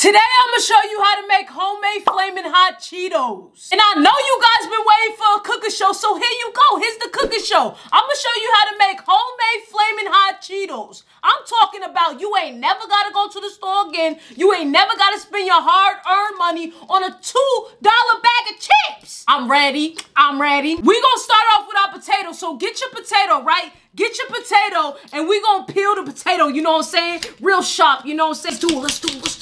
Today I'm gonna show you how to make homemade flaming hot Cheetos. And I know you guys been waiting for a cooking show, so here you go. Here's the cooking show. I'm gonna show you how to make homemade flaming hot Cheetos. I'm talking about you ain't never gotta go to the store again. You ain't never gotta spend your hard-earned money on a $2 bag of chips. I'm ready. I'm ready. We gonna start off with our potato. So get your potato, right? Get your potato and we gonna peel the potato, you know what I'm saying? Real sharp, you know what I'm saying? Let's do it, let's do it, let's do it.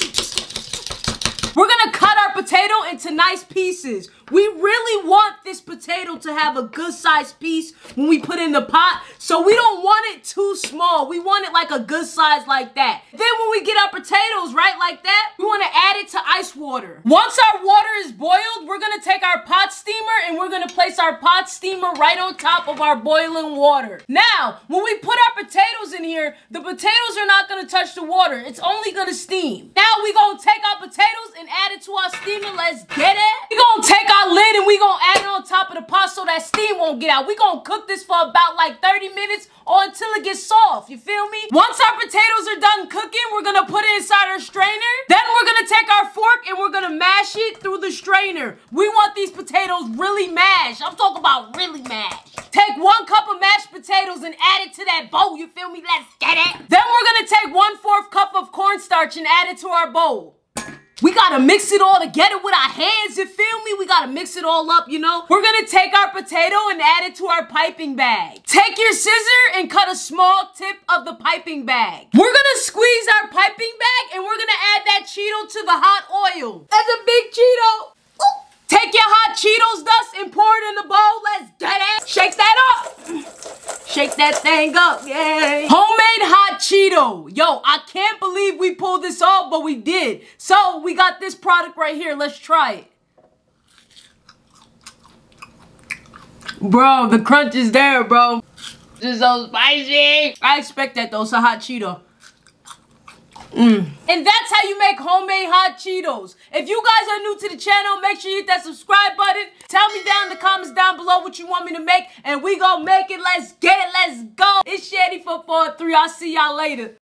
We're gonna cut our potato into nice pieces. We really want this potato to have a good sized piece when we put in the pot. So we don't want it too small. We want it like a good size like that. Then when we get our potatoes, right, like that, we wanna add it to ice water. Once our water is boiled, we're gonna take our pot steamer and we're gonna place our pot steamer right on top of our boiling water. Now, when we put our potatoes in here, the potatoes are not gonna touch the water. It's only gonna steam. Now we gonna take our potatoes and add it to our steamer. Let's get it. We gonna take our lid and we gonna add it on top of the pot so that steam won't get out. We gonna cook this for about like 30 minutes or until it gets soft. You feel me? Once our potatoes are done cooking, we're gonna put it inside our strainer. Then we're gonna take our fork and we're gonna mash it through the strainer. We want these potatoes really mashed. I'm talking about really mashed. Take one cup of mashed potatoes and add it to that bowl. You feel me? Let's get it. Then we're gonna take one fourth cup of cornstarch and add it to our bowl. We gotta mix it all together with our hands, you feel me? We gotta mix it all up, you know? We're gonna take our potato and add it to our piping bag. Take your scissor and cut a small tip of the piping bag. We're gonna squeeze our piping bag and we're gonna add that Cheeto to the hot oil. That's a big Cheeto. Ooh. Take your hot Cheetos dust and pour it in the bowl. Let's get it. Shake that up. Shake that thing up, yay. Homemade hot Cheeto. Yo, I can't believe we pulled this off, but we did. So, we got this product right here. Let's try it. Bro, the crunch is there, bro. This is so spicy. I expect that, though. It's a hot Cheeto. Mm. And that's how you make homemade hot Cheetos. If you guys are new to the channel, make sure you hit that subscribe button. Tell me down in the comments down below what you want me to make, and we gonna make it. Let's get it. Let's go. It's Shanny for 4 3. I'll see y'all later.